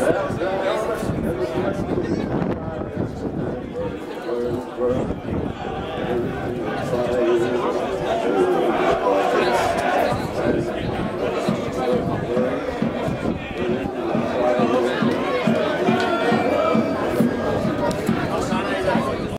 That's Thank you.